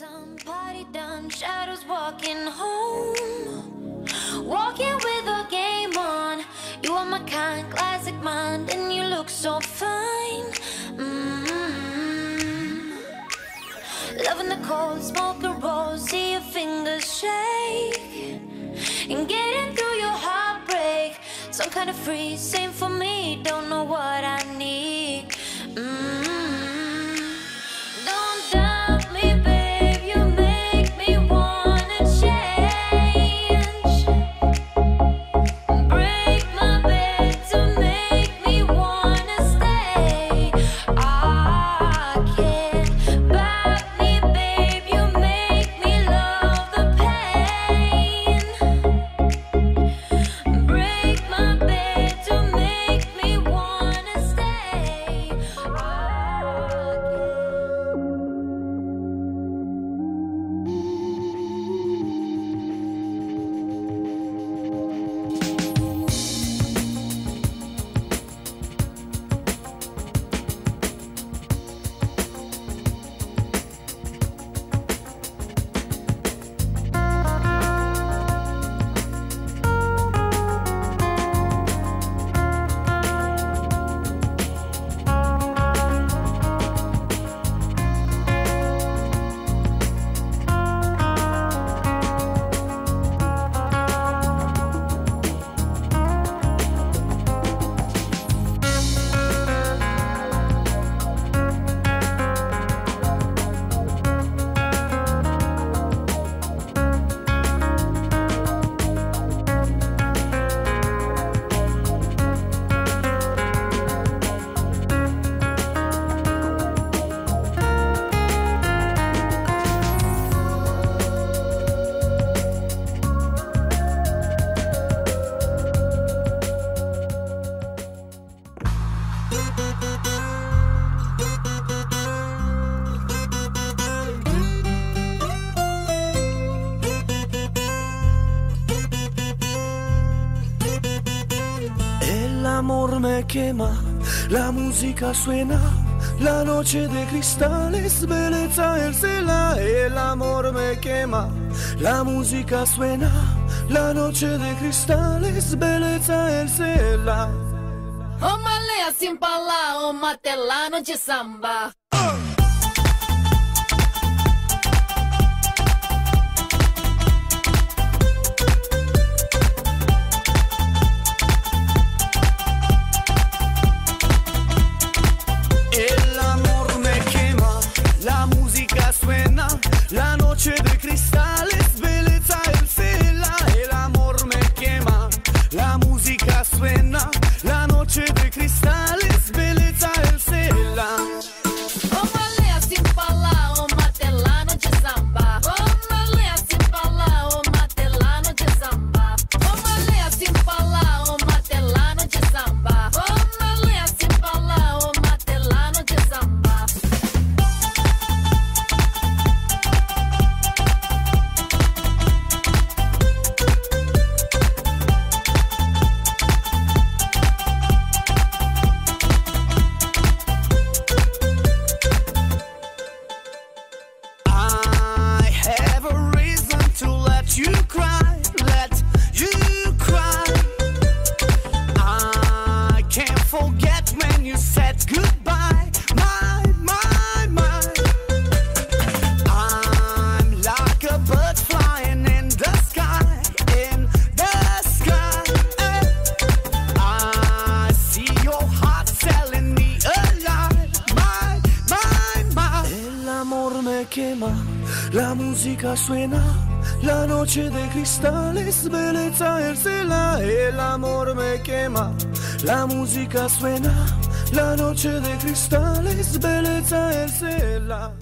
Some party done, shadows walking home. Walking with a game on. You are my kind, classic mind, and you look so fine. Mm-hmm. Loving the cold, smoke a roll, see your fingers shake. And getting through your heartbreak. Some kind of free, same for me, don't know what I need. Mm-hmm. El amor me quema, la música suena, la noche de cristales, belleza el cela. El amor me quema, la música suena, la noche de cristales, belleza el cela. Ô malé, assim pra lá, ô matelano de samba. La música suena, la noche de cristales, belleza el cela. El amor me quema, la música suena, la noche de cristales, belleza el cela.